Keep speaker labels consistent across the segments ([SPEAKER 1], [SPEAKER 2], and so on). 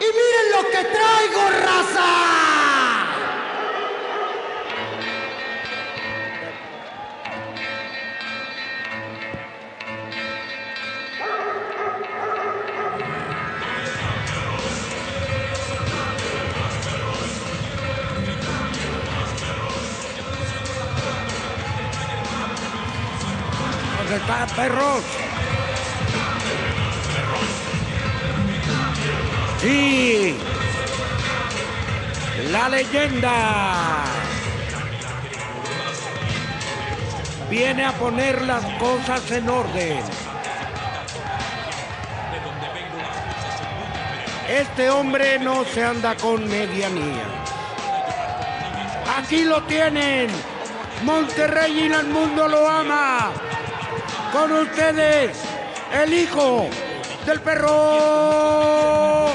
[SPEAKER 1] y miren lo que traigo, raza.
[SPEAKER 2] Leyenda. Viene a poner las cosas en orden. Este hombre no se anda con medianía. Aquí lo tienen. Monterrey y el mundo lo ama. Con ustedes, el hijo del perro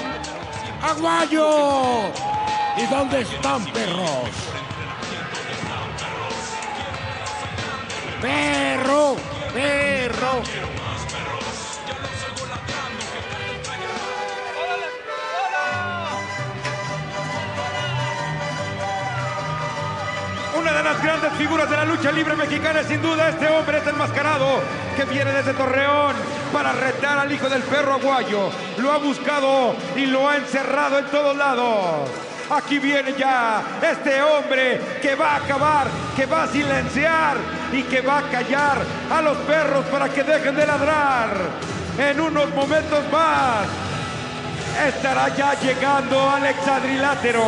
[SPEAKER 2] aguayo. ¿Y dónde están perros? Perro, perro.
[SPEAKER 3] Una de las grandes figuras de la lucha libre mexicana, sin duda, este hombre es enmascarado que viene desde Torreón para retar al hijo del perro aguayo. Lo ha buscado y lo ha encerrado en todos lados. Aquí viene ya este hombre que va a acabar, que va a silenciar y que va a callar a los perros para que dejen de ladrar. En unos momentos más estará ya llegando Alex Adrilátero.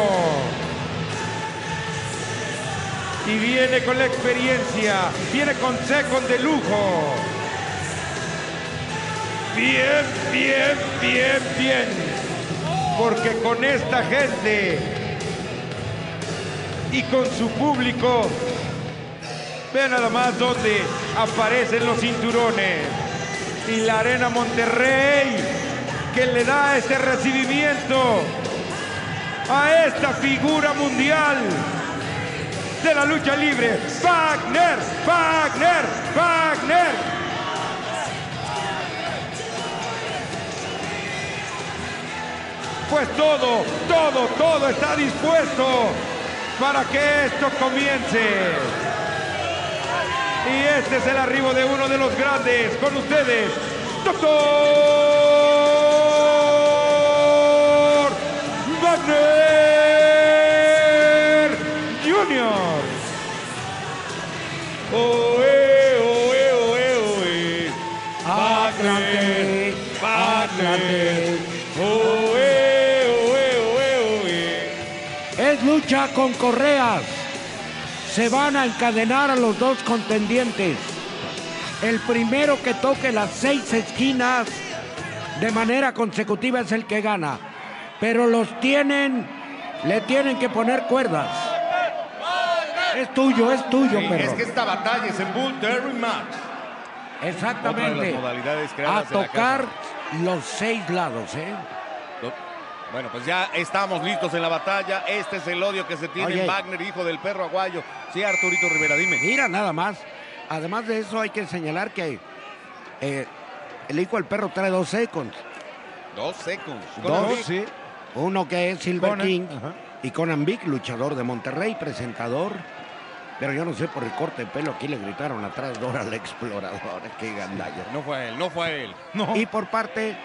[SPEAKER 3] Y viene con la experiencia, viene con second de lujo. Bien, bien, bien, bien. Porque con esta gente y con su público, vean nada más dónde aparecen los cinturones. Y la Arena Monterrey, que le da este recibimiento a esta figura mundial de la lucha libre. Wagner, Wagner, Wagner. Pues todo, todo, todo está dispuesto para que esto comience. Y este es el arribo de uno de los grandes. Con ustedes, Doctor Wagner
[SPEAKER 2] lucha con correas. Se van a encadenar a los dos contendientes. El primero que toque las seis esquinas de manera consecutiva es el que gana. Pero los tienen, le tienen que poner cuerdas. Es tuyo, es tuyo,
[SPEAKER 4] Sí,
[SPEAKER 2] perro.
[SPEAKER 4] es que esta batalla es el Bull Derby Match.
[SPEAKER 2] Exactamente. A
[SPEAKER 4] en
[SPEAKER 2] tocar los seis lados, ¿eh?
[SPEAKER 4] Bueno, pues ya estamos listos en la batalla. Este es el odio que se tiene
[SPEAKER 2] Oye.
[SPEAKER 4] en Wagner, hijo del perro aguayo. Sí, Arturito Rivera, dime.
[SPEAKER 2] Mira, nada más. Además de eso, hay que señalar que eh, el hijo del perro trae dos seconds.
[SPEAKER 4] Dos seconds.
[SPEAKER 2] Dos,
[SPEAKER 4] Big.
[SPEAKER 3] sí.
[SPEAKER 2] Uno que es Silver
[SPEAKER 3] Conan,
[SPEAKER 2] King
[SPEAKER 3] ajá.
[SPEAKER 2] y Conan Vic, luchador de Monterrey, presentador. Pero yo no sé por el corte de pelo, aquí le gritaron atrás Dora la exploradora, qué gandalla.
[SPEAKER 4] No fue a él, no fue a él.
[SPEAKER 3] No.
[SPEAKER 2] Y por parte,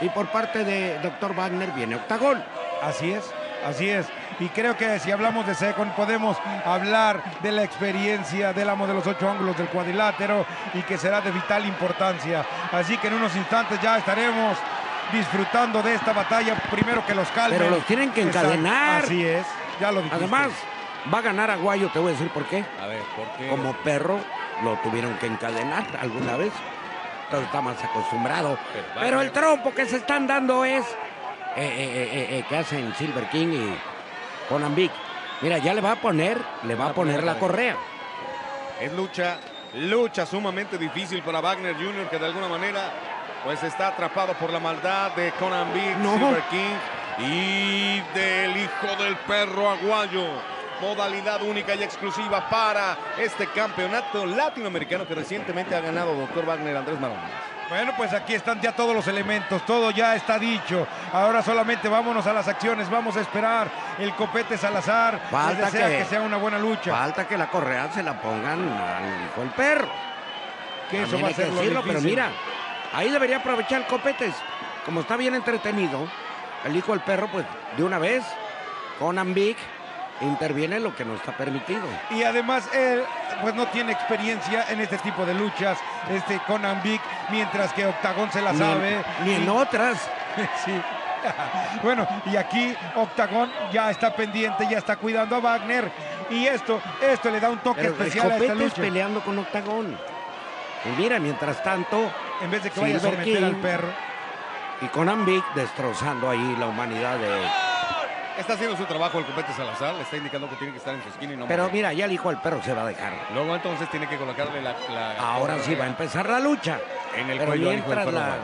[SPEAKER 2] y por parte de Dr. Wagner viene Octagón.
[SPEAKER 3] Así es, así es. Y creo que si hablamos de Second podemos hablar de la experiencia del amo de los ocho ángulos del cuadrilátero y que será de vital importancia. Así que en unos instantes ya estaremos disfrutando de esta batalla. Primero que los calmen.
[SPEAKER 2] Pero los tienen que encadenar.
[SPEAKER 3] Así es, ya lo dijiste.
[SPEAKER 2] Además, va a ganar Aguayo, te voy a decir por qué.
[SPEAKER 4] A ver, ¿por qué?
[SPEAKER 2] Como perro lo tuvieron que encadenar alguna vez. Entonces está más acostumbrado.
[SPEAKER 4] Pero
[SPEAKER 2] el trompo que se están dando es eh, eh, eh, eh, que hacen Silver King y Conan Vic. Mira, ya le va a poner, le va a poner la correa.
[SPEAKER 4] Es lucha, lucha sumamente difícil para Wagner Jr., que de alguna manera pues está atrapado por la maldad de Conan Big,
[SPEAKER 2] No.
[SPEAKER 4] Silver King y del hijo del perro aguayo. Modalidad única y exclusiva para este campeonato latinoamericano que recientemente ha ganado Doctor Wagner Andrés Marón.
[SPEAKER 3] Bueno, pues aquí están ya todos los elementos, todo ya está dicho. Ahora solamente vámonos a las acciones, vamos a esperar el copete Salazar.
[SPEAKER 2] Falta
[SPEAKER 3] desea
[SPEAKER 2] que-
[SPEAKER 3] que sea una buena lucha.
[SPEAKER 2] Falta que la correa se la pongan al hijo del perro.
[SPEAKER 3] Que eso va a ser lo
[SPEAKER 2] decirlo, pero
[SPEAKER 3] difícil.
[SPEAKER 2] mira, ahí debería aprovechar Copetes. Como está bien entretenido, el hijo del perro, pues de una vez, Conan Big interviene en lo que no está permitido.
[SPEAKER 3] Y además él pues no tiene experiencia en este tipo de luchas, este Conan Big, mientras que Octagón se la
[SPEAKER 2] Ni,
[SPEAKER 3] sabe.
[SPEAKER 2] ni en
[SPEAKER 3] Y-
[SPEAKER 2] otras.
[SPEAKER 3] Sí. Bueno, y aquí Octagón ya está pendiente, ya está cuidando a Wagner. Y esto, esto le da un toque
[SPEAKER 2] Pero
[SPEAKER 3] especial a esta lucha.
[SPEAKER 2] peleando con Octagón. Y mira, mientras tanto,
[SPEAKER 3] En vez de que vaya a
[SPEAKER 2] Silver
[SPEAKER 3] someter al perro.
[SPEAKER 2] y Conan Big destrozando ahí la humanidad de...
[SPEAKER 4] Está haciendo su trabajo el copete Salazar, le está indicando que tiene que estar en su esquina y no
[SPEAKER 2] Pero mira, ya el hijo del perro se va a dejar.
[SPEAKER 4] Luego entonces tiene que colocarle la... la-
[SPEAKER 2] Ahora sí va a empezar la lucha.
[SPEAKER 4] En el
[SPEAKER 2] Pero
[SPEAKER 4] cuello
[SPEAKER 2] mientras la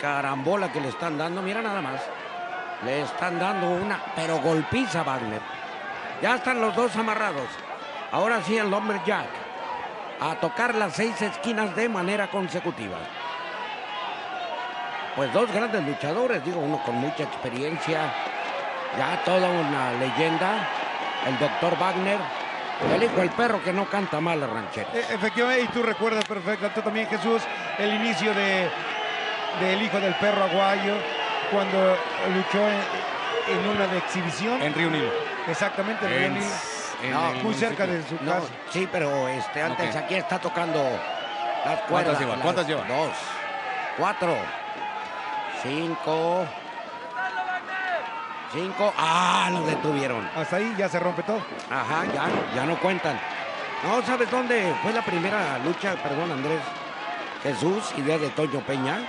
[SPEAKER 2] carambola que le están dando, mira nada más. Le están dando una, pero golpiza Wagner. Ya están los dos amarrados. Ahora sí el Lumberjack. A tocar las seis esquinas de manera consecutiva. Pues dos grandes luchadores, digo, uno con mucha experiencia. Ya toda una leyenda. El doctor Wagner. El hijo del perro que no canta mal la ranchera.
[SPEAKER 3] E- Efectivamente, y tú recuerdas perfecto, tú también Jesús, el inicio de del hijo del perro aguayo, cuando luchó en, en una de exhibición.
[SPEAKER 4] En Río Nilo.
[SPEAKER 3] Exactamente, en Río
[SPEAKER 4] en
[SPEAKER 2] No,
[SPEAKER 4] el
[SPEAKER 3] muy cerca de su
[SPEAKER 2] No,
[SPEAKER 3] casa.
[SPEAKER 2] sí, pero este, antes aquí está tocando las cuerdas.
[SPEAKER 4] lleva?
[SPEAKER 2] las-
[SPEAKER 4] ¿Cuántas lleva?
[SPEAKER 2] Dos, cuatro, cinco, cinco. Ah, lo detuvieron.
[SPEAKER 3] Hasta ahí ya se rompe todo.
[SPEAKER 2] Ajá, ya, ya no cuentan. No, ¿sabes dónde fue la primera lucha? Perdón, Andrés. Jesús, idea de Toño Peña.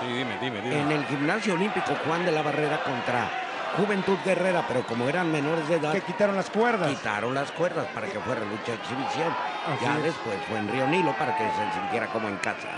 [SPEAKER 4] Sí, dime, dime, dime.
[SPEAKER 2] En el gimnasio olímpico Juan de la Barrera contra Juventud Guerrera, pero como eran menores de edad,
[SPEAKER 3] Que quitaron las cuerdas.
[SPEAKER 2] quitaron las cuerdas para que fuera lucha de exhibición.
[SPEAKER 3] Así
[SPEAKER 2] ya
[SPEAKER 3] es.
[SPEAKER 2] después fue en Río Nilo para que se sintiera como en casa.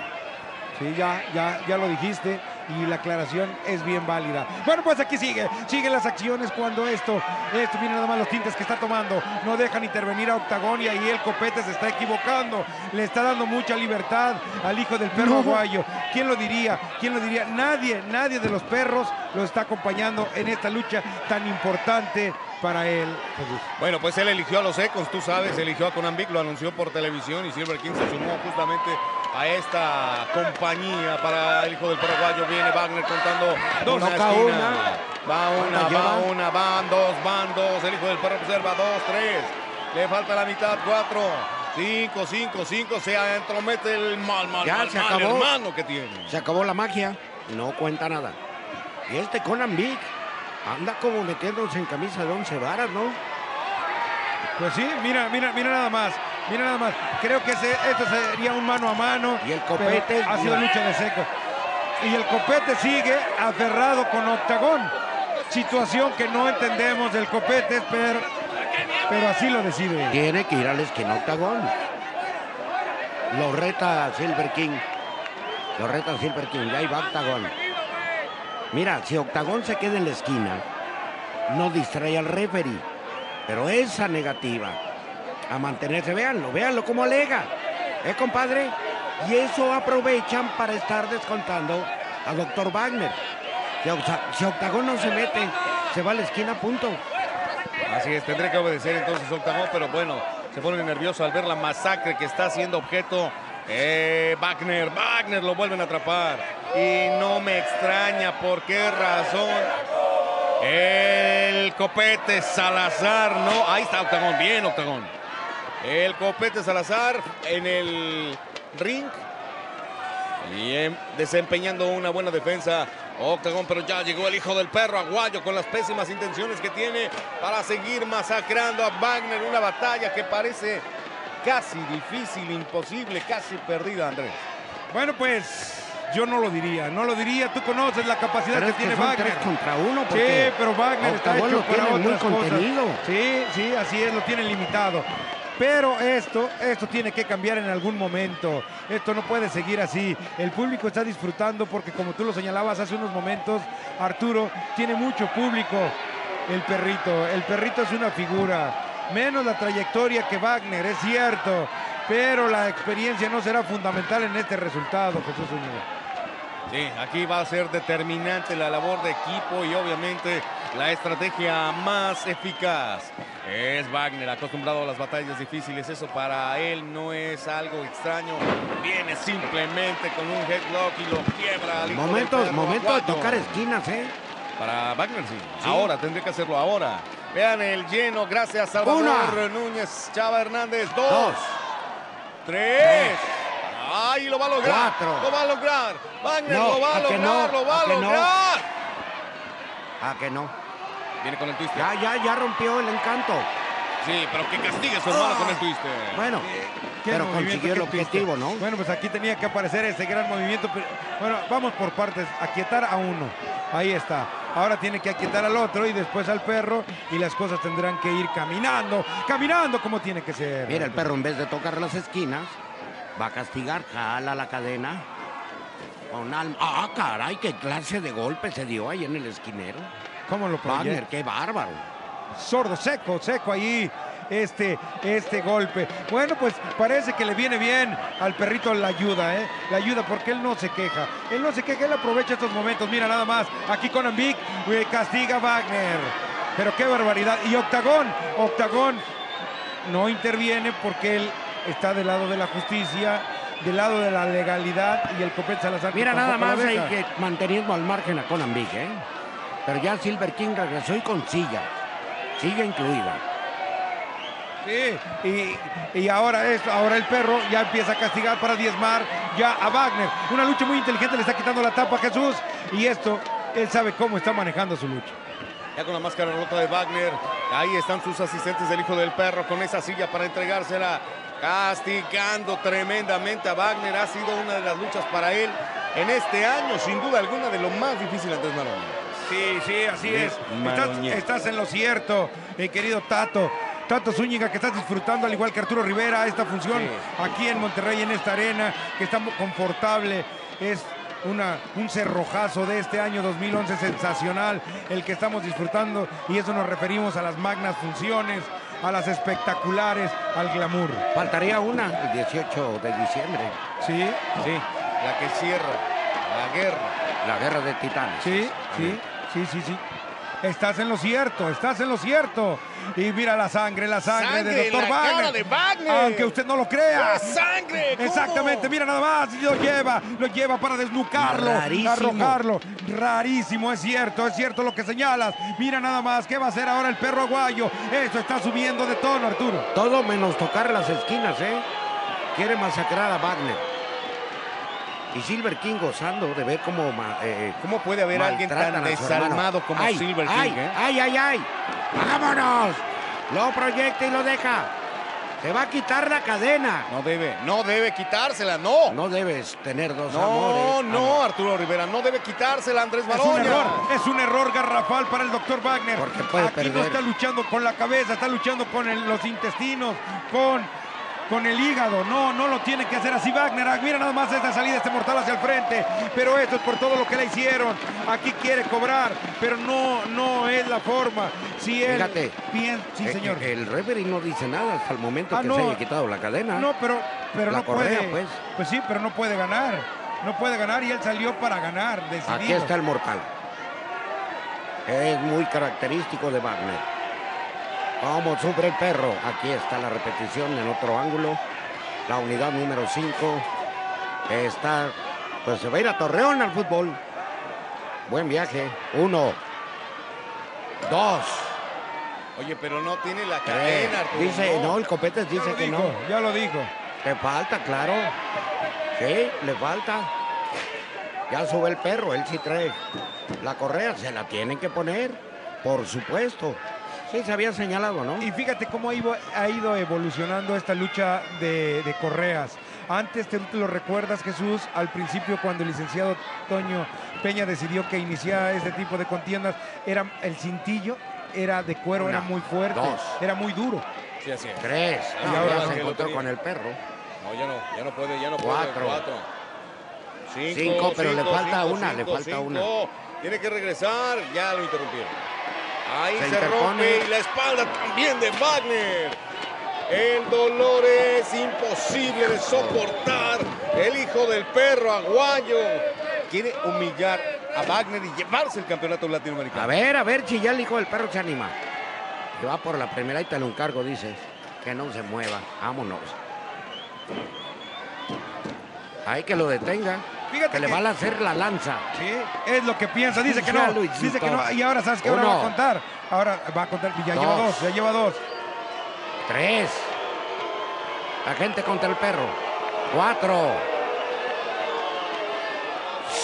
[SPEAKER 3] Sí, ya, ya, ya lo dijiste y la aclaración es bien válida. Bueno, pues aquí sigue, siguen las acciones cuando esto, esto viene nada más los tintes que está tomando, no dejan intervenir a Octagón y ahí el copete se está equivocando, le está dando mucha libertad al hijo del perro aguayo. ¿Quién lo diría? ¿Quién lo diría? Nadie, nadie de los perros lo está acompañando en esta lucha tan importante para él.
[SPEAKER 4] Bueno, pues él eligió a los Ecos, tú sabes, eligió a Conan Big, lo anunció por televisión y Silver King se sumó justamente a esta compañía para el hijo del paraguayo. Viene Wagner contando dos esquina.
[SPEAKER 2] una.
[SPEAKER 4] Va una,
[SPEAKER 2] ¿Cuántas
[SPEAKER 4] va
[SPEAKER 2] lleva?
[SPEAKER 4] una, van dos, van dos. El hijo del perro observa dos, tres. Le falta la mitad, cuatro. Cinco, cinco, cinco. Se entromete el mal, mal,
[SPEAKER 2] Ya
[SPEAKER 4] mal,
[SPEAKER 2] se
[SPEAKER 4] mal
[SPEAKER 2] acabó.
[SPEAKER 4] hermano que tiene.
[SPEAKER 2] Se acabó la magia, no cuenta nada. Y este Conan Big anda como metiéndose en camisa de once varas, ¿no?
[SPEAKER 3] Pues sí, mira, mira, mira nada más. Mira nada más. Creo que esto sería un mano a mano.
[SPEAKER 2] Y el copete,
[SPEAKER 3] Ha sido lucha de seco. Y el copete sigue aferrado con Octagón. Situación que no entendemos del copete, pero, pero así lo decide.
[SPEAKER 2] Tiene que ir al esquina octagón. Lo reta Silver King. Lo reta Silver King. Ya ahí va octagón. Mira, si octagón se queda en la esquina, no distrae al referee. Pero esa negativa a mantenerse, véanlo, véanlo como alega. ¿Eh, compadre? Y eso aprovechan para estar descontando a doctor Wagner. Si, octagón no se mete, se va a la esquina, punto.
[SPEAKER 4] Así es, tendré que obedecer entonces Octagón, pero bueno, se pone nervioso al ver la masacre que está haciendo objeto eh, Wagner. Wagner lo vuelven a atrapar. Y no me extraña por qué razón. El copete Salazar, no. Ahí está Octagón, bien Octagón. El copete Salazar en el ring. Y em, desempeñando una buena defensa. Octagón, pero ya llegó el hijo del perro Aguayo con las pésimas intenciones que tiene para seguir masacrando a Wagner. Una batalla que parece casi difícil, imposible, casi perdida, Andrés.
[SPEAKER 3] Bueno, pues yo no lo diría, no lo diría. Tú conoces la capacidad
[SPEAKER 2] Pero
[SPEAKER 3] que
[SPEAKER 2] es que
[SPEAKER 3] tiene
[SPEAKER 2] son
[SPEAKER 3] Wagner.
[SPEAKER 2] tres contra uno.
[SPEAKER 3] Sí, pero Wagner está hecho
[SPEAKER 2] lo
[SPEAKER 3] para
[SPEAKER 2] tiene muy
[SPEAKER 3] otras cosas.
[SPEAKER 2] contenido.
[SPEAKER 3] Sí, sí, así es, lo tiene limitado. Pero esto, esto tiene que cambiar en algún momento. Esto no puede seguir así. El público está disfrutando porque como tú lo señalabas hace unos momentos, Arturo tiene mucho público. El perrito, el perrito es una figura. Menos la trayectoria que Wagner, es cierto. pero la experiencia no será fundamental en este resultado, Jesús Zúñiga.
[SPEAKER 4] Sí, aquí va a ser determinante la labor de equipo y obviamente la estrategia más eficaz. Es Wagner, acostumbrado a las batallas difíciles, eso para él no es algo extraño. Viene simplemente con un headlock y lo quiebra. al del
[SPEAKER 2] Momento, de tocar esquinas, ¿eh?
[SPEAKER 4] Para Wagner, sí.
[SPEAKER 2] Sí.
[SPEAKER 4] Ahora, tendría que hacerlo ahora. Vean el lleno, gracias Salvador
[SPEAKER 2] Una.
[SPEAKER 4] Núñez, Chava Hernández. Dos,
[SPEAKER 2] Dos.
[SPEAKER 4] tres. ¡Ay, lo va a lograr!
[SPEAKER 2] Cuatro.
[SPEAKER 4] ¡Lo va a lograr! ¡Wagner
[SPEAKER 2] No,
[SPEAKER 4] lo va a,
[SPEAKER 2] ¿a
[SPEAKER 4] lograr!
[SPEAKER 2] no?
[SPEAKER 4] ¡Lo va a,
[SPEAKER 2] ¿A que no?
[SPEAKER 4] lograr!
[SPEAKER 2] Ah, que no.
[SPEAKER 4] Viene con el twister.
[SPEAKER 2] Ya, ya, ya rompió el encanto.
[SPEAKER 4] Sí, pero que castigue a su hermano con el twister.
[SPEAKER 2] Bueno,
[SPEAKER 3] Qué
[SPEAKER 2] pero consiguió el objetivo, ¿no?
[SPEAKER 3] Bueno, pues aquí tenía que aparecer ese gran movimiento. pero- bueno, vamos por partes. Aquietar a uno. Ahí está. Ahora tiene que aquietar al otro y después al perro. Y las cosas tendrán que ir caminando. Caminando como tiene que ser.
[SPEAKER 2] Mira, el perro en vez de tocar las esquinas, va a castigar, jala la cadena. Con alma. Ah, caray, qué clase de golpe se dio ahí en el esquinero.
[SPEAKER 3] ¿Cómo lo proyecta?
[SPEAKER 2] Wagner, qué bárbaro.
[SPEAKER 3] sordo, seco, seco ahí este, este golpe. Bueno, pues parece que le viene bien al perrito la ayuda, ¿eh? La ayuda porque él no se queja. Él no se queja, él aprovecha estos momentos. Mira nada más, aquí con Ambic eh, castiga a Wagner. Pero qué barbaridad. Y Octagón, Octagón no interviene porque él está del lado de la justicia, del lado de la legalidad y el Copet Salazar. que
[SPEAKER 2] Mira, nada más hay que manteniendo al margen a Conan Big, ¿eh? Pero ya Silver King regresó y con silla. Silla incluida.
[SPEAKER 3] Sí, y, y ahora esto, ahora el perro ya empieza a castigar para diezmar ya a Wagner. Una lucha muy inteligente, le está quitando la tapa a Jesús. Y esto, él sabe cómo está manejando su lucha.
[SPEAKER 4] Ya con la máscara rota de Wagner. Ahí están sus asistentes del hijo del perro con esa silla para entregársela. Castigando tremendamente a Wagner. Ha sido una de las luchas para él en este año, sin duda alguna, de lo más difícil antes Marón.
[SPEAKER 3] Sí, sí, así
[SPEAKER 4] Sí,
[SPEAKER 3] es. Estás, en lo cierto, mi querido Tato. Tato Zúñiga, que estás disfrutando, al igual que Arturo Rivera, esta función
[SPEAKER 4] Sí.
[SPEAKER 3] aquí en Monterrey, en esta arena, que está confortable. Es una, un cerrojazo de este año 2011 sensacional, el que estamos disfrutando, y eso nos referimos a las magnas funciones, a las espectaculares, al glamour.
[SPEAKER 2] Faltaría una el 18 de diciembre.
[SPEAKER 3] ¿Sí?
[SPEAKER 4] Sí, la que cierra la guerra.
[SPEAKER 2] La guerra de titanes.
[SPEAKER 3] Sí, sí, sí, sí, sí. Estás en lo cierto, estás en lo cierto. Y mira la sangre, la sangre,
[SPEAKER 4] Sangre
[SPEAKER 3] de
[SPEAKER 4] cara
[SPEAKER 3] Wagner.
[SPEAKER 4] de Wagner.
[SPEAKER 3] Aunque usted no lo crea.
[SPEAKER 4] ¡La sangre! ¿Cómo?
[SPEAKER 3] Exactamente, mira nada más, lo lleva, lo lleva para desnucarlo,
[SPEAKER 2] Rarísimo.
[SPEAKER 3] arrojarlo. Rarísimo, es cierto, es cierto lo que señalas. Mira nada más, ¿qué va a hacer ahora el perro aguayo? Esto está subiendo de tono, Arturo.
[SPEAKER 2] Todo menos tocar las esquinas, ¿eh? Quiere masacrar a Wagner. Y Silver King gozando de ver cómo... ma- eh,
[SPEAKER 4] ¿Cómo puede haber alguien tan desalmado como
[SPEAKER 2] ¡Ay,
[SPEAKER 4] Silver
[SPEAKER 2] ay,
[SPEAKER 4] King? eh?
[SPEAKER 2] ¡Ay, ay, ay! ¡Vámonos! Lo proyecta y lo deja. Se va a quitar la cadena.
[SPEAKER 4] No debe, no debe quitársela, no.
[SPEAKER 2] No debes tener dos
[SPEAKER 4] No,
[SPEAKER 2] amores.
[SPEAKER 4] no, Arturo Rivera, no debe quitársela Andrés
[SPEAKER 3] Es un
[SPEAKER 4] Baroña.
[SPEAKER 3] error, es un error garrafal para el doctor Wagner.
[SPEAKER 2] Porque puede
[SPEAKER 3] Aquí no está luchando con la cabeza, está luchando con el- los intestinos, con, con el hígado. No, no lo tiene que hacer así Wagner. Ah, Mira nada más esta salida, este mortal hacia el frente. Pero esto es por todo lo que le hicieron. Aquí quiere cobrar, pero no, no es la forma. Si él
[SPEAKER 2] Fíjate.
[SPEAKER 3] bien, sí
[SPEAKER 2] Eh,
[SPEAKER 3] señor.
[SPEAKER 2] eh, El referee no dice nada hasta el momento
[SPEAKER 3] Ah,
[SPEAKER 2] que
[SPEAKER 3] no.
[SPEAKER 2] se haya quitado la cadena.
[SPEAKER 3] No, pero, pero
[SPEAKER 2] La
[SPEAKER 3] no
[SPEAKER 2] correa,
[SPEAKER 3] puede.
[SPEAKER 2] pues.
[SPEAKER 3] Pues sí, pero no puede ganar. No puede ganar y él salió para ganar. Decidido.
[SPEAKER 2] Aquí está el mortal. Es muy característico de Wagner. Cómo sufre el perro. Aquí está la repetición en otro ángulo. La unidad número 5 está, pues se va a ir a Torreón al fútbol. Buen viaje. Uno, dos,
[SPEAKER 4] Oye, pero no tiene la cadena, Arturo.
[SPEAKER 2] Dice, no, el Copetes dice que no.
[SPEAKER 3] ya lo dijo.
[SPEAKER 2] Le falta, claro. Sí, le falta. Ya sube el perro, él sí trae. La correa se la tienen que poner, por supuesto. Sí, se había señalado, ¿no?
[SPEAKER 3] Y fíjate cómo ha ido, evolucionando esta lucha de, de correas. Antes, ¿te, te lo recuerdas, Jesús? Al principio, cuando el licenciado Toño Peña decidió que iniciara este tipo de contiendas, era el cintillo era de cuero,
[SPEAKER 2] Una,
[SPEAKER 3] era muy fuerte,
[SPEAKER 2] dos.
[SPEAKER 3] era muy duro.
[SPEAKER 4] Sí, así es.
[SPEAKER 2] Tres.
[SPEAKER 4] Y
[SPEAKER 2] No,
[SPEAKER 4] ahora
[SPEAKER 2] ya
[SPEAKER 4] sí
[SPEAKER 2] se encontró con el perro.
[SPEAKER 4] No, ya no, ya no puede, ya no
[SPEAKER 2] Cuatro.
[SPEAKER 4] puede. Cuatro. Cinco,
[SPEAKER 2] Cinco, pero le falta
[SPEAKER 4] cinco,
[SPEAKER 2] una, le falta
[SPEAKER 4] cinco.
[SPEAKER 2] una.
[SPEAKER 4] Tiene que regresar, ya lo interrumpieron. Ahí
[SPEAKER 2] Se
[SPEAKER 4] rompe y la espalda también de Wagner. El dolor es imposible de soportar. El hijo del perro aguayo quiere humillar a Wagner y llevarse el campeonato latinoamericano.
[SPEAKER 2] A ver, a ver si ya el hijo del perro se anima. Que va por la primera y te lo encargo, dices. Que no se mueva. Vámonos. Hay que lo detenga.
[SPEAKER 3] Fíjate
[SPEAKER 2] que, le van a hacer la lanza.
[SPEAKER 3] Sí, es lo que piensa. Dice que no. Dice que no. Y ahora sabes que ahora
[SPEAKER 2] Uno.
[SPEAKER 3] va a contar. Ahora va a contar. Ya lleva
[SPEAKER 2] Dos.
[SPEAKER 3] dos. Ya lleva dos.
[SPEAKER 2] Tres. La gente contra el perro. Cuatro.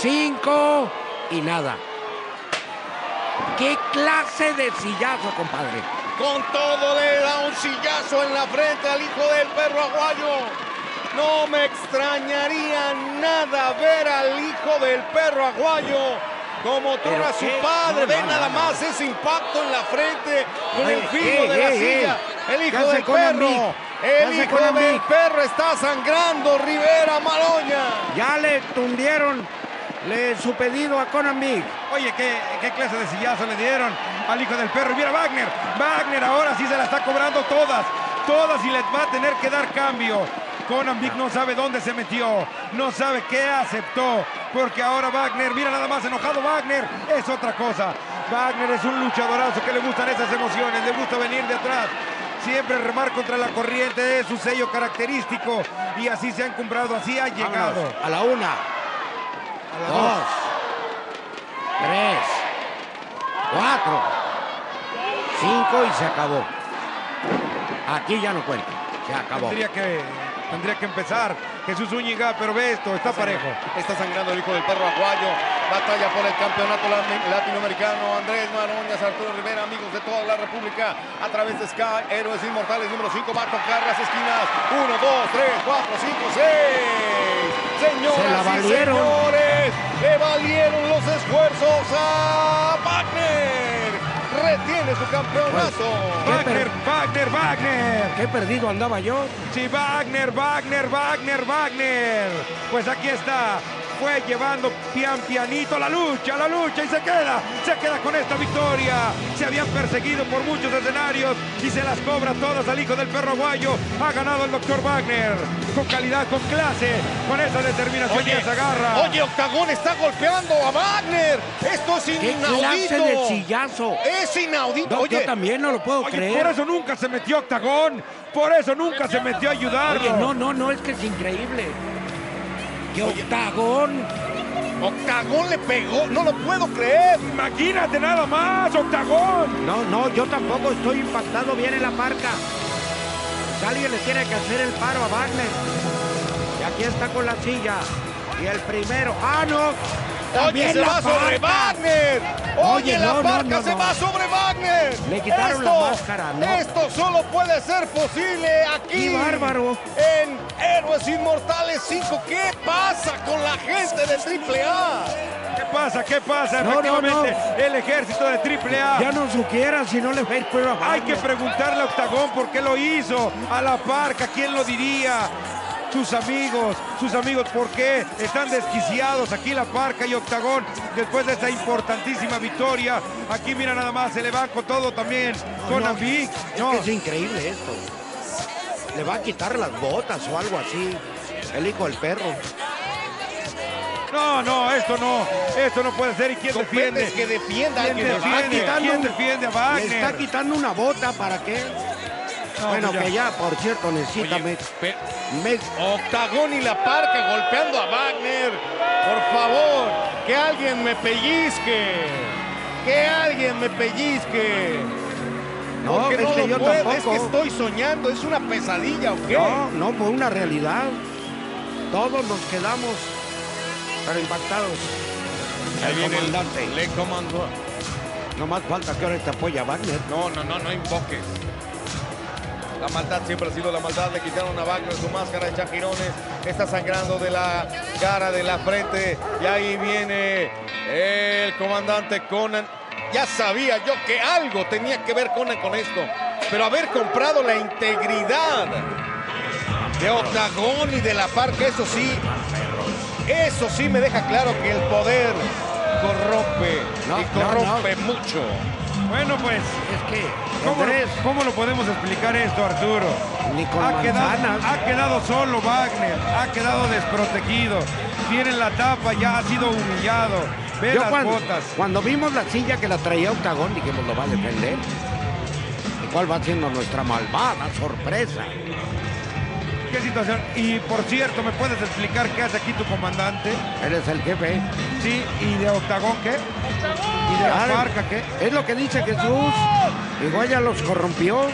[SPEAKER 2] Cinco. Y nada. ¿Qué clase de sillazo, compadre?
[SPEAKER 4] Con todo le da un sillazo en la frente al hijo del perro aguayo. No me extrañaría nada ver al hijo del perro aguayo como
[SPEAKER 2] Pero
[SPEAKER 4] trona a su padre. Ve nada más ese impacto en la frente con el filo de la silla. El
[SPEAKER 2] ¿Qué
[SPEAKER 4] hijo del perro. El hijo del perro está sangrando. Rivera Maloña.
[SPEAKER 2] Ya le tundieron le, su pedido a Conan Big.
[SPEAKER 3] Oye, ¿qué, qué clase de sillazo le dieron al hijo del perro. Y mira Wagner. Wagner ahora sí se la está cobrando todas. Todas y les va a tener que dar cambio. Conan Big no sabe dónde se metió. No sabe qué aceptó. Porque ahora Wagner, mira nada más enojado Wagner. Es otra cosa. Wagner es un luchadorazo que le gustan esas emociones. Le gusta venir de atrás. Siempre remar contra la corriente es su sello característico. Y así se ha encumbrado, así ha llegado.
[SPEAKER 2] Vámonos. A la una.
[SPEAKER 3] A la
[SPEAKER 2] dos,
[SPEAKER 3] dos.
[SPEAKER 2] tres, cuatro, cinco y se acabó. Aquí ya no cuenta, se acabó.
[SPEAKER 3] Tendría que, tendría que empezar Jesús Zúñiga, pero ve esto, está parejo.
[SPEAKER 4] Está sangrando el hijo del perro aguayo. Batalla por el campeonato latinoamericano. Andrés Maroñas, Arturo Rivera, amigos de toda la República. A través de Sky, Héroes Inmortales número 5. Va a tocar las esquinas. 1, 2, 3, 4, 5, 6. Señoras
[SPEAKER 2] Se la
[SPEAKER 4] y señores, le valieron los esfuerzos a Wagner. Retiene su campeonato.
[SPEAKER 2] ¿Qué
[SPEAKER 3] Wagner, Wagner, Wagner.
[SPEAKER 2] Qué perdido andaba yo.
[SPEAKER 3] Sí, Wagner, Wagner, Wagner, Wagner. Pues aquí está. Fue llevando pian pianito la lucha, la lucha y se queda. Se queda con esta victoria. Se habían perseguido por muchos escenarios y se las cobra todas al hijo del perro aguayo. Ha ganado el doctor Wagner. Con calidad, con clase, con esa determinación y esa garra.
[SPEAKER 4] oye, Octagón está golpeando a Wagner. Esto es
[SPEAKER 2] Qué
[SPEAKER 4] inaudito.
[SPEAKER 2] clase de sillazo.
[SPEAKER 4] Es inaudito.
[SPEAKER 2] No,
[SPEAKER 4] oye,
[SPEAKER 2] yo también no lo puedo
[SPEAKER 3] Oye,
[SPEAKER 2] creer.
[SPEAKER 3] por eso nunca se metió Octagón. Por eso nunca se metió a ayudarlo.
[SPEAKER 2] Oye, no, no, no, es que es increíble. Que octagón.
[SPEAKER 4] Octagón le pegó. No lo puedo creer.
[SPEAKER 3] Imagínate nada más, Octagón.
[SPEAKER 2] No, no, yo tampoco estoy impactado bien en la marca. Pues alguien le tiene que hacer el paro a Wagner. Y aquí está con la silla. Y el primero. ¡Ah, no!
[SPEAKER 4] Oye, se
[SPEAKER 2] la
[SPEAKER 4] va sobre. Wagner. Oye, la parca se va sobre Wagner.
[SPEAKER 2] Le quitaron la máscara, ¿no?
[SPEAKER 4] Esto solo puede ser posible aquí.
[SPEAKER 2] ¡Qué bárbaro!
[SPEAKER 4] En Héroes Inmortales 5. ¿Qué pasa con la gente de AAA?
[SPEAKER 3] ¿Qué pasa? ¿Qué pasa?
[SPEAKER 2] No, no,
[SPEAKER 3] Efectivamente, el ejército de AAA.
[SPEAKER 2] Ya no supiera si no le va a ir a
[SPEAKER 3] Hay que preguntarle a Octagón por qué lo hizo. A la parca, ¿quién lo diría? Sus amigos, sus amigos, ¿por qué están desquiciados aquí la parca y Octagón después de esta importantísima victoria? Aquí mira nada más, se le va con todo también con
[SPEAKER 2] No,
[SPEAKER 3] Ambic.
[SPEAKER 2] Es
[SPEAKER 3] No,
[SPEAKER 2] es increíble esto. Le va a quitar las botas o algo así. El hijo del perro.
[SPEAKER 3] no, no, esto no, esto no puede ser. ¿Y quién defiende?
[SPEAKER 4] Que defienda.
[SPEAKER 3] ¿Quién defiende? ¿Quién defiende a
[SPEAKER 2] Le
[SPEAKER 3] Wagner?
[SPEAKER 2] está quitando una bota, ¿para qué?
[SPEAKER 3] No,
[SPEAKER 2] bueno,
[SPEAKER 3] ya.
[SPEAKER 2] que ya, por cierto, necesita
[SPEAKER 4] Oye,
[SPEAKER 2] me-
[SPEAKER 4] pe-
[SPEAKER 2] me-
[SPEAKER 4] Octagón y la parca golpeando a Wagner. Por favor, que alguien me pellizque. Que alguien me pellizque.
[SPEAKER 2] No,
[SPEAKER 4] Porque
[SPEAKER 2] es
[SPEAKER 4] no
[SPEAKER 2] que
[SPEAKER 4] lo
[SPEAKER 2] yo
[SPEAKER 4] puedo,
[SPEAKER 2] tampoco.
[SPEAKER 4] Es que estoy soñando, es una pesadilla, ¿o qué?
[SPEAKER 2] No, no, fue una realidad. Todos nos quedamos, pero impactados.
[SPEAKER 4] Ahí
[SPEAKER 2] El
[SPEAKER 4] viene el-
[SPEAKER 2] comandante.
[SPEAKER 4] Le comandó.
[SPEAKER 2] No más falta que ahora te apoya Wagner.
[SPEAKER 4] No, no, no, no invoques. La maldad siempre ha sido la maldad. Le quitaron a Wagner su máscara de chaquirones. Está sangrando de la cara, de la frente. Y ahí viene el comandante Conan. Ya sabía yo que algo tenía que ver Conan con esto. Pero haber comprado la integridad de Octagón y de la Parca, eso sí, eso sí me deja claro que el poder corrompe.
[SPEAKER 2] No,
[SPEAKER 4] y
[SPEAKER 2] no,
[SPEAKER 4] corrompe mucho.
[SPEAKER 3] Bueno, pues,
[SPEAKER 2] Es que,
[SPEAKER 3] ¿cómo,
[SPEAKER 2] Andrés,
[SPEAKER 3] lo, cómo lo podemos explicar esto, Arturo?
[SPEAKER 2] ni con
[SPEAKER 3] Ha quedado, ha quedado solo Wagner, ha quedado desprotegido. Tiene la tapa, ya ha sido humillado. Ve
[SPEAKER 2] Yo
[SPEAKER 3] las
[SPEAKER 2] cuando,
[SPEAKER 3] botas.
[SPEAKER 2] cuando vimos la silla que la traía Octagón, dijimos, lo va a defender. ¿Y cuál va siendo nuestra malvada sorpresa?
[SPEAKER 3] ¿Qué situación? Y por cierto, ¿me puedes explicar qué hace aquí tu comandante?
[SPEAKER 2] Eres el jefe.
[SPEAKER 3] Sí, ¿y de Octagón qué? ¿Y de la parca qué?
[SPEAKER 2] Es lo que dice Jesús. Igual ya los corrompió.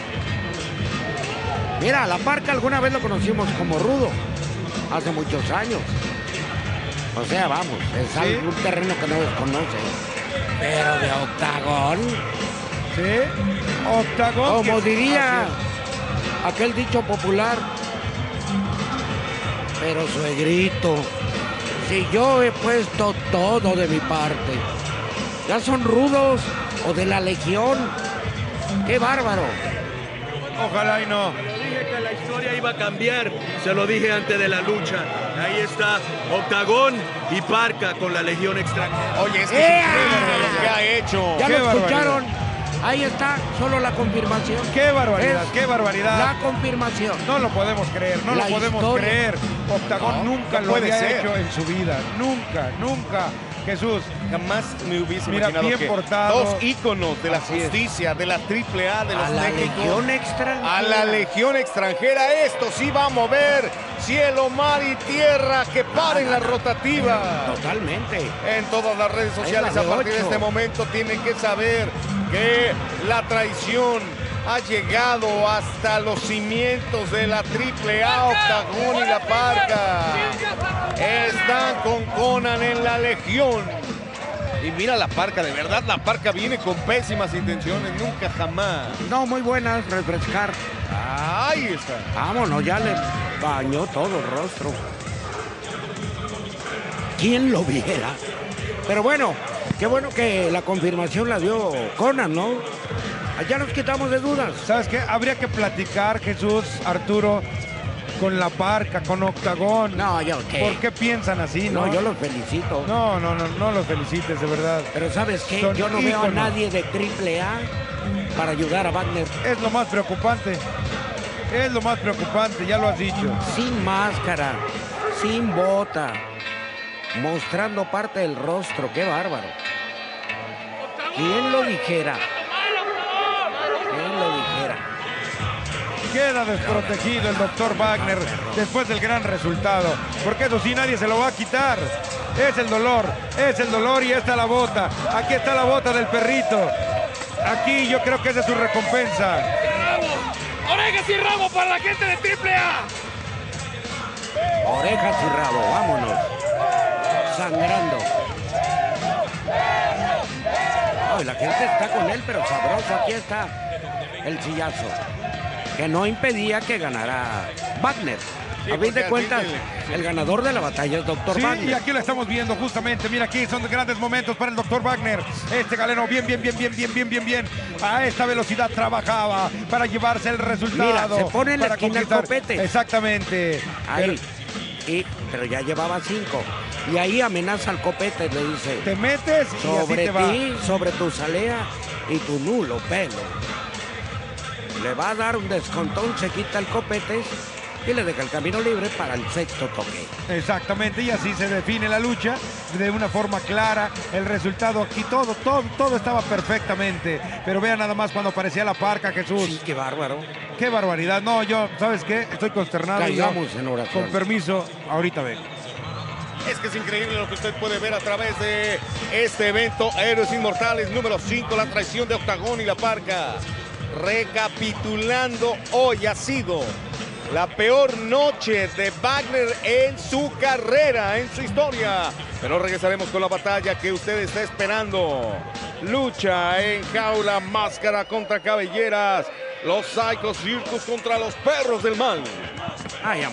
[SPEAKER 2] Mira, la parca alguna vez lo conocimos como rudo. Hace muchos años. O sea, vamos, es
[SPEAKER 3] Sí.
[SPEAKER 2] algún terreno que no desconoce. Pero de octagón,
[SPEAKER 3] ¿Sí? Octagón.
[SPEAKER 2] como diría aquel dicho popular. Pero suegrito, si yo he puesto todo de mi parte, ya son rudos o de la legión. ¡Qué bárbaro!
[SPEAKER 3] Ojalá y no.
[SPEAKER 5] Lo dije que la historia iba a cambiar, se lo dije antes de la lucha. Ahí está Octagón y Parca con la Legión extranjera.
[SPEAKER 4] Oye, es que
[SPEAKER 2] ¡Ea!
[SPEAKER 4] es increíble lo que ha hecho.
[SPEAKER 2] Ya
[SPEAKER 3] Qué
[SPEAKER 2] lo
[SPEAKER 3] barbaridad.
[SPEAKER 2] escucharon. Ahí está, solo la confirmación.
[SPEAKER 3] Qué barbaridad,
[SPEAKER 2] Es
[SPEAKER 3] qué barbaridad.
[SPEAKER 2] La confirmación.
[SPEAKER 3] No lo podemos creer, no
[SPEAKER 2] La
[SPEAKER 3] lo podemos
[SPEAKER 2] historia.
[SPEAKER 3] creer. Octagón
[SPEAKER 4] No,
[SPEAKER 3] nunca
[SPEAKER 4] no
[SPEAKER 3] lo había
[SPEAKER 4] ser.
[SPEAKER 3] hecho en su vida. Nunca, nunca. Jesús,
[SPEAKER 4] Jamás me hubiese
[SPEAKER 3] Mira,
[SPEAKER 4] imaginado que
[SPEAKER 3] portado.
[SPEAKER 4] dos íconos de la
[SPEAKER 3] Así es.
[SPEAKER 4] justicia, de la triple A, de los
[SPEAKER 2] A la
[SPEAKER 4] técnicos,
[SPEAKER 2] legión extranjera.
[SPEAKER 4] a la legión extranjera. Esto sí va a mover cielo, mar y tierra. Que paren la rotativa.
[SPEAKER 2] Totalmente.
[SPEAKER 4] En todas las redes sociales
[SPEAKER 2] la
[SPEAKER 4] a partir de este momento tienen que saber que la traición ha llegado hasta los cimientos de la triple A, Octagón y la Parca. Están con Conan en la legión. Y mira la Parca, de verdad la Parca viene con pésimas intenciones, nunca jamás.
[SPEAKER 2] No, muy buenas, refrescar.
[SPEAKER 4] Ahí está.
[SPEAKER 2] Vámonos, ya le bañó todo el rostro. ¿Quién lo viera? Pero bueno, qué bueno que la confirmación la dio Conan, ¿no? Allá nos quitamos de dudas.
[SPEAKER 3] ¿sabes qué? Habría que platicar, Jesús, Arturo, con la parca, con Octagón.
[SPEAKER 2] No, yo qué.
[SPEAKER 3] ¿Por qué piensan así, no?
[SPEAKER 2] No, yo los felicito.
[SPEAKER 3] No, no, no, no los felicites, de verdad.
[SPEAKER 2] Pero ¿sabes qué?
[SPEAKER 3] Son
[SPEAKER 2] Yo no veo a nadie de triple A para ayudar a Wagner
[SPEAKER 3] Es lo más preocupante. Es lo más preocupante, ya lo has dicho.
[SPEAKER 2] sin máscara, sin bota, mostrando parte del rostro. ¡Qué bárbaro! ¿Quién lo dijera?
[SPEAKER 3] Queda desprotegido el doctor Wagner después del gran resultado. Porque eso sí nadie se lo va a quitar. Es el dolor, es el dolor y esta la bota. Aquí está la bota del perrito. Aquí yo creo que esa es su recompensa.
[SPEAKER 6] Orejas y rabo para la gente de AAA.
[SPEAKER 2] Orejas y rabo, vámonos. Sangrando. Ay, la gente está con él, pero sabroso. Aquí está el sillazo. Que no impedía que ganara Wagner.
[SPEAKER 4] Sí,
[SPEAKER 2] a fin de cuentas, el ganador de la batalla es Doctor
[SPEAKER 3] Sí, y
[SPEAKER 2] Wagner.
[SPEAKER 3] aquí lo estamos viendo justamente. Mira aquí, son grandes momentos para el doctor Wagner. Este galeno bien, bien, bien, bien, bien, bien, bien, bien. A esta velocidad trabajaba para llevarse el resultado.
[SPEAKER 2] Mira, se pone en la esquina el copete.
[SPEAKER 3] Exactamente.
[SPEAKER 2] Ahí. Y, pero ya llevaba cinco. Y ahí amenaza al copete, le dice.
[SPEAKER 3] Te metes y
[SPEAKER 2] sobre
[SPEAKER 3] te va.
[SPEAKER 2] ti, sobre tu salea y tu nulo pelo. Le va a dar un descontón, se quita el copete y le deja el camino libre para el sexto toque.
[SPEAKER 3] Exactamente, y así se define la lucha de una forma clara. El resultado aquí, todo, todo, todo estaba perfectamente. Pero vean nada más cuando aparecía la parca, Jesús.
[SPEAKER 2] Sí, qué bárbaro.
[SPEAKER 3] Qué barbaridad. No, yo, ¿sabes qué? Estoy consternado.
[SPEAKER 2] Caigamos en oración.
[SPEAKER 3] Con permiso, ahorita vengo.
[SPEAKER 4] Es que es increíble lo que usted puede ver a través de este evento Héroes Inmortales número 5, la traición de Octagón y la Parca. Recapitulando, hoy ha sido la peor noche de Wagner en su carrera, en su historia. Pero regresaremos con la batalla que usted está esperando. Lucha en jaula, máscara contra cabelleras. Los Psycho Circus contra los perros del mal.
[SPEAKER 2] Ay.